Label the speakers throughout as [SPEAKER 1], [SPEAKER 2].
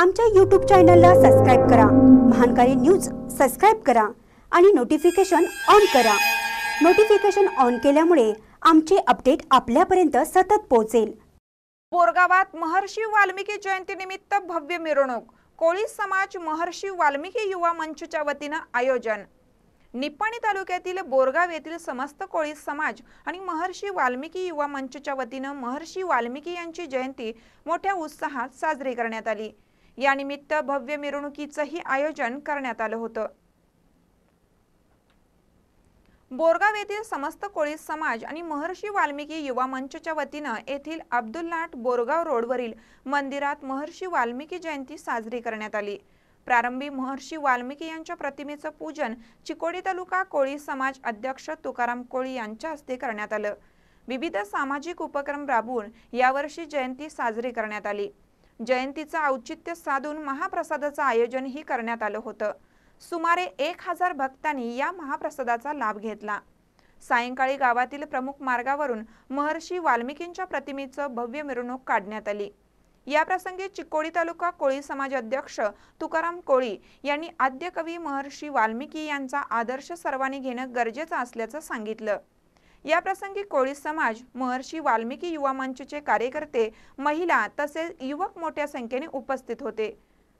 [SPEAKER 1] आमच्या यूट्यूब चॅनलला सबस्क्राईब करा. महानकारी न्यूज सबस्क्राईब करा आणि नोटिफिकेशन ऑन करा. नोटिफिकेशन ऑन केल्यामुळे आमचे अपडेट आपल्यापर्यंत सतत पोहोचेल.
[SPEAKER 2] बोरगावात महर्षी वाल्मिकी जयंतीनिमित्त भव्य मिरवणूक. कोळी समाज महर्षी वाल्मिकी युवा मंचच्या वतीनं आयोजन. निप्पाणी तालुक्यातील बोरगाव येथील समस्त कोळी समाज आणि महर्षी वाल्मिकी युवा मंचच्या वतीनं महर्षी वाल्मिकी यांची जयंती मोठ्या उत्साहात साजरी करण्यात आली. यानिमित्त भव्य मिरवणुकीचंही आयोजन करण्यात आलं होतं. बोरगाव येथील समस्त कोळी समाज आणि महर्षी वाल्मिकी युवा मंचच्या वतीनं येथील अब्दुल्लाट बोरगाव रोडवरील मंदिरात महर्षी वाल्मिकी जयंती साजरी करण्यात आली. प्रारंभी महर्षी वाल्मिकी यांच्या प्रतिमेचं पूजन चिकोडी तालुका कोळी समाज अध्यक्ष तुकाराम कोळी यांच्या हस्ते करण्यात आलं. विविध सामाजिक उपक्रम राबवून यावर्षी जयंती साजरी करण्यात आली. जयंतीचं औचित्य साधून महाप्रसादाचं आयोजनही करण्यात आलं होतं. सुमारे एक हजार भक्तांनी या महाप्रसादाचा लाभ घेतला. सायंकाळी गावातील प्रमुख मार्गावरून महर्षी वाल्मिकींच्या प्रतिमेचं भव्य मिरवणूक काढण्यात आली. याप्रसंगी चिकोडी तालुका कोळी समाज अध्यक्ष तुकाराम कोळी यांनी आद्य कवी महर्षी वाल्मिकी यांचा आदर्श सर्वांनी घेणं गरजेचं असल्याचं सांगितलं. याप्रसंगी कोळी समाज महर्षी वाल्मिकी युवा मंचचे कार्यकर्ते महिला तसेच युवक मोठ्या संख्येने उपस्थित होते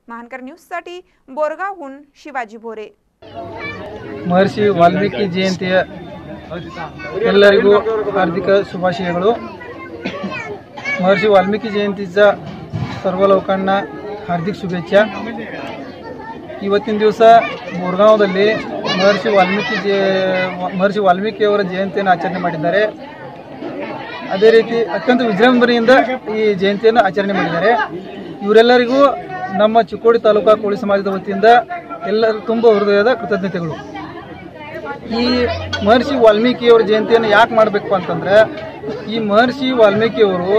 [SPEAKER 2] महानकर न्यूजसाठी बोरगावहून शिवाजी भोरे
[SPEAKER 3] ಮಹರ್ಷಿ ವಾಲ್ಮೀಕಿ ಜಯಂತಿಯ ಎಲ್ಲರಿಗೂ ಹಾರ್ದಿಕ ಶುಭಾಶಯಗಳು महर्षी वाल्मिकी जयंतीचा सर्व लोकांना हार्दिक शुभेच्छा ಇವತ್ತಿನ ದಿವಸ ಬೋರ್ಗಾಂವದಲ್ಲಿ ಮಹರ್ಷಿ ವಾಲ್ಮೀಕಿ ಜಯ ಮಹರ್ಷಿ ವಾಲ್ಮೀಕಿಯವರ ಜಯಂತಿಯನ್ನು ಆಚರಣೆ ಮಾಡಿದ್ದಾರೆ. ಅದೇ ರೀತಿ ಅತ್ಯಂತ ವಿಜೃಂಭಣೆಯಿಂದ ಈ ಜಯಂತಿಯನ್ನು ಆಚರಣೆ ಮಾಡಿದ್ದಾರೆ. ಇವರೆಲ್ಲರಿಗೂ ನಮ್ಮ ಚಿಕ್ಕೋಡಿ ತಾಲೂಕಾ ಕೋಳಿ ಸಮಾಜದ ವತಿಯಿಂದ ಎಲ್ಲರೂ ತುಂಬ ಹೃದಯದ ಕೃತಜ್ಞತೆಗಳು. ಈ ಮಹರ್ಷಿ ವಾಲ್ಮೀಕಿಯವರ ಜಯಂತಿಯನ್ನು ಯಾಕೆ ಮಾಡಬೇಕು ಅಂತಂದ್ರೆ, ಈ ಮಹರ್ಷಿ ವಾಲ್ಮೀಕಿಯವರು